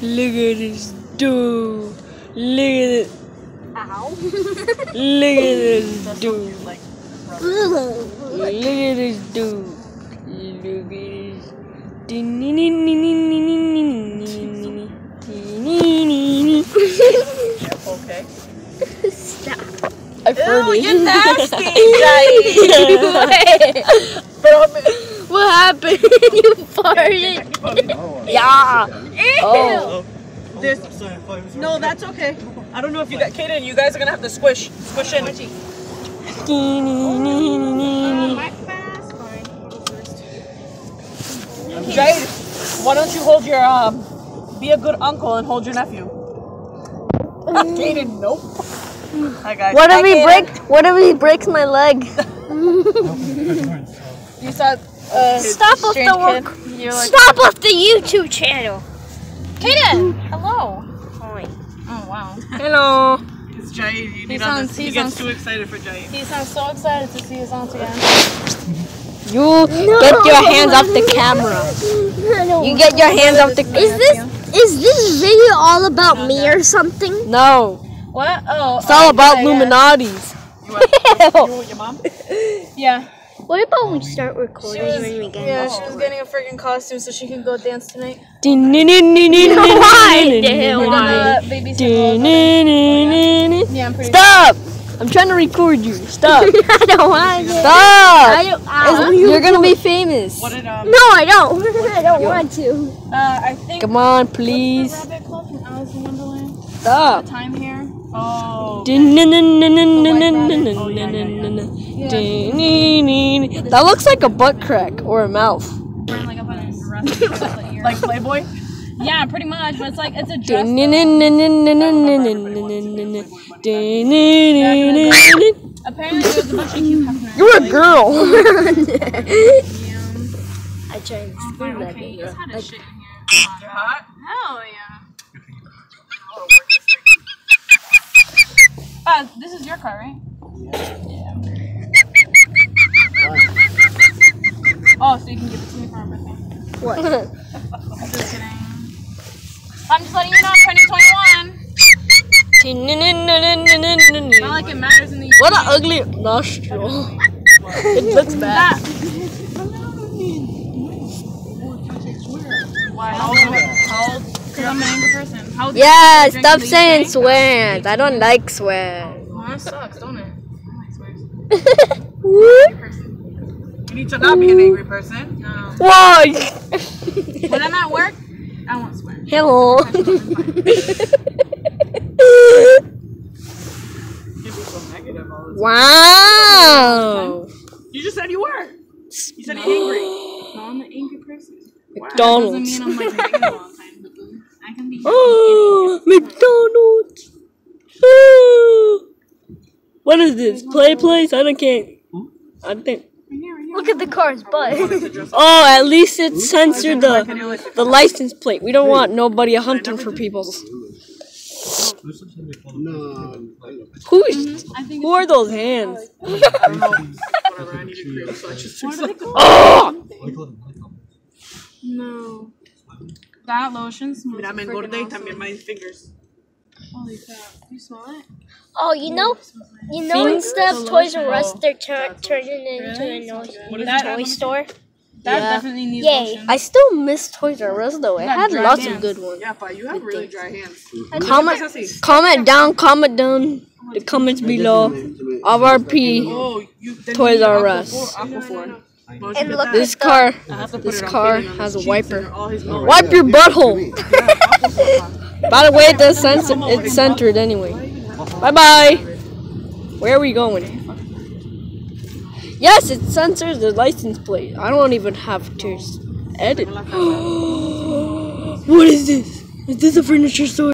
Look at this dude. Look at it. Ow. Look at this dude. Look at this dude. Look at this. okay. Stop. I farted. you nasty, what happened? you farted. Yeah. Ew. This. No, that's okay. I don't know if you got Kaden. You guys are gonna have to squish, squish in. Jade, why don't you hold your um, be a good uncle and hold your nephew? Kaden, nope. Hi guys. What Hi, if he Kaden. break? What if he breaks my leg? You saw uh, Stop with the work. like, Stop with the YouTube channel. Kaden, hello. Hi. Oh wow. Hello. it's Jade. You He need sounds- on he He gets sounds- too excited for Jade. He sounds so excited to see his aunt again. You get your hands off the camera. You get your hands off the Is this is this video all about me or something? No. What? Oh. It's all about Illuminati's. You want, you want your mom? Yeah. What about when we start recording She was, when we get yeah, she was getting a freaking costume so she can go dance tonight. Why? We're gonna babysit. Yeah, I'm pretty. Stop! I'm trying to record you. Stop. I don't want to. I Stop! don't. I, You're gonna be famous. What did um? no, I don't. I don't want to. Uh, I think. Come on, The please. Rabbit Club from Alice in Wonderland. Stop. Time here. Oh. That looks like a butt crack or a mouth. Like up on his rest Like Playboy? Yeah, pretty much. But it's like it's a dress. Apparently there was a bunch of cute customers. You're a girl. Um, I tried to oh, Fine, scream that okay, you video. just had a shit in here. You're hot? Hell yeah. Oh, Ah, this is your car, right? Yeah. Oh, so you can give it to me for my birthday. What? I'm just kidding. I'm just letting you know I'm 2021. Not like it matters in the What an ugly nostril. It looks bad. Why? I'm an angry person. How old you Yeah, stop saying drink? swears. I don't like swears. Well, that sucks, don't it? I like swears. You need to not be an angry person. No. Why? When I'm at work, I won't swear. Hello. Can't be so negative all the time. wow. You just said you were. You said you're angry. No, I'm an angry person. McDonald's. Oh, McDonald's. Oh. What is this? Play place? I don't care. I think. Look at the car's butt. Oh, at least it hmm? censored the the license plate. We don't want nobody hunting for people. Who's who are those hands? Whatever, I need a cream, so I just took some. Oh! no. That lotion smells. Mira, me freaking engordé y awesome. también my fingers. Holy crap! You smell it? Oh, you know, you know, instead of Toys R Us, oh. they're tur- turning it into a no- That- that? toy store. That Yeah. definitely needs Yay. lotion. I still miss Toys R Us though. It had lots hands. of good ones. Yeah, but you have really dry hands. Comment, comment down, comment down the comments below. RRP. Oh, you Toys you need R Aquaphor- Us. Aquaphor. Why don't you And look that? This car, I have to put this car has a wiper. all his nose. Wipe your butthole. Yeah, By the way, it does censor. It's centered anyway. Bye bye. Where are we going? Yes, it censors the license plate. I don't even have to edit. what is this? Is this a furniture store?